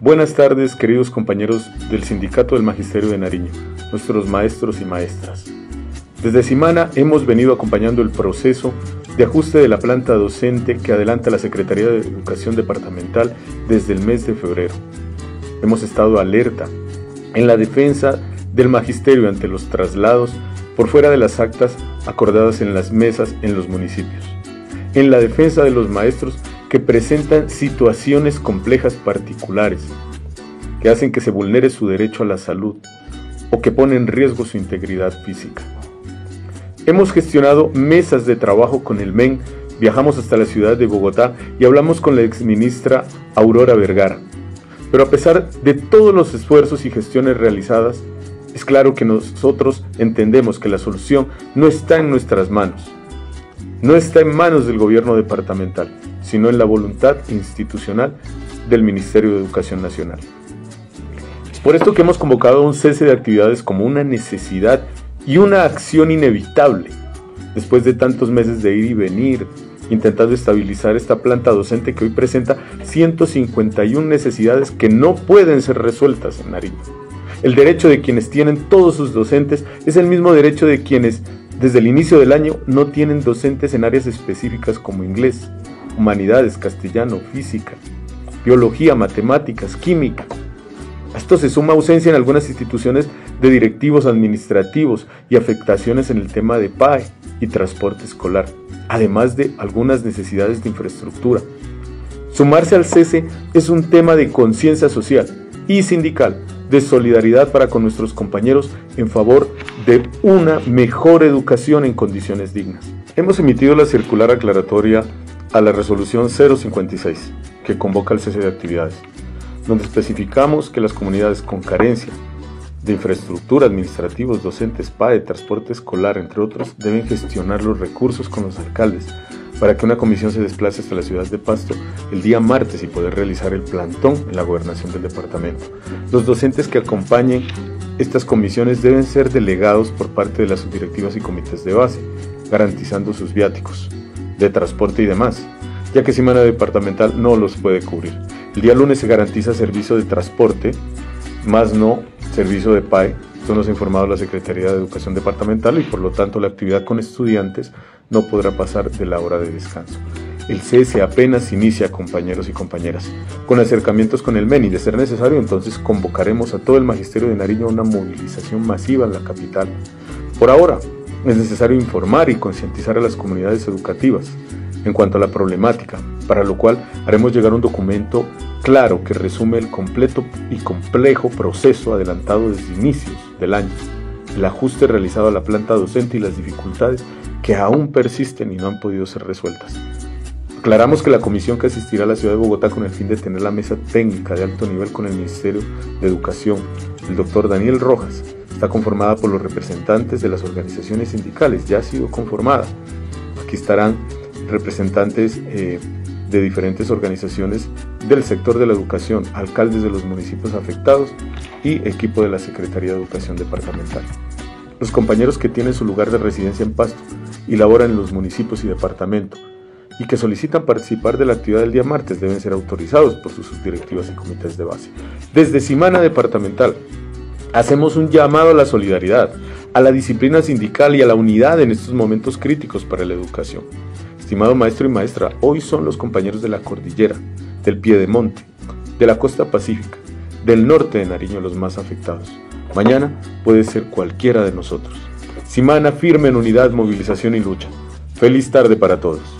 Buenas tardes, queridos compañeros del Sindicato del Magisterio de Nariño, nuestros maestros y maestras. Desde Simana hemos venido acompañando el proceso de ajuste de la planta docente que adelanta la Secretaría de Educación Departamental desde el mes de febrero. Hemos estado alerta en la defensa del magisterio ante los traslados por fuera de las actas acordadas en las mesas en los municipios, en la defensa de los maestros que presentan situaciones complejas particulares, que hacen que se vulnere su derecho a la salud o que ponen en riesgo su integridad física. Hemos gestionado mesas de trabajo con el MEN, viajamos hasta la ciudad de Bogotá y hablamos con la exministra Aurora Vergara. Pero a pesar de todos los esfuerzos y gestiones realizadas, es claro que nosotros entendemos que la solución no está en nuestras manos, no está en manos del gobierno departamental, sino en la voluntad institucional del Ministerio de Educación Nacional. Es por esto que hemos convocado un cese de actividades como una necesidad y una acción inevitable, después de tantos meses de ir y venir, intentando estabilizar esta planta docente que hoy presenta 151 necesidades que no pueden ser resueltas en Nariño. El derecho de quienes tienen todos sus docentes es el mismo derecho de quienes desde el inicio del año no tienen docentes en áreas específicas como inglés, humanidades, castellano, física, biología, matemáticas, química. A esto se suma ausencia en algunas instituciones de directivos administrativos y afectaciones en el tema de PAE y transporte escolar, además de algunas necesidades de infraestructura. Sumarse al cese es un tema de conciencia social y sindical, de solidaridad para con nuestros compañeros en favor de una mejor educación en condiciones dignas. Hemos emitido la circular aclaratoria a la resolución 056, que convoca el cese de actividades, donde especificamos que las comunidades con carencia de infraestructura, administrativos, docentes, PAE, transporte escolar, entre otros, deben gestionar los recursos con los alcaldes para que una comisión se desplace hasta la ciudad de Pasto el día martes y poder realizar el plantón en la gobernación del departamento. Los docentes que acompañen estas comisiones deben ser delegados por parte de las subdirectivas y comités de base, garantizando sus viáticos de transporte y demás, ya que Semana Departamental no los puede cubrir. El día lunes se garantiza servicio de transporte, más no servicio de PAE. Esto nos ha informado la Secretaría de Educación Departamental y por lo tanto la actividad con estudiantes no podrá pasar de la hora de descanso. El cese apenas inicia, compañeros y compañeras. Con acercamientos con el MEN y de ser necesario, entonces convocaremos a todo el Magisterio de Nariño a una movilización masiva en la capital. Por ahora, es necesario informar y concientizar a las comunidades educativas en cuanto a la problemática, para lo cual haremos llegar un documento claro que resume el completo y complejo proceso adelantado desde inicios del año, el ajuste realizado a la planta docente y las dificultades que aún persisten y no han podido ser resueltas. Aclaramos que la comisión que asistirá a la ciudad de Bogotá con el fin de tener la mesa técnica de alto nivel con el Ministerio de Educación, el doctor Daniel Rojas, Está conformada por los representantes de las organizaciones sindicales, ya ha sido conformada. Aquí estarán representantes eh, de diferentes organizaciones del sector de la educación, alcaldes de los municipios afectados y equipo de la Secretaría de Educación Departamental. Los compañeros que tienen su lugar de residencia en Pasto y laboran en los municipios y departamento y que solicitan participar de la actividad del día martes deben ser autorizados por sus subdirectivas y comités de base. Desde Simana Departamental Hacemos un llamado a la solidaridad, a la disciplina sindical y a la unidad en estos momentos críticos para la educación. Estimado maestro y maestra, hoy son los compañeros de la cordillera, del Piedemonte, de la costa pacífica, del norte de Nariño los más afectados. Mañana puede ser cualquiera de nosotros. Simana firme en unidad, movilización y lucha. Feliz tarde para todos.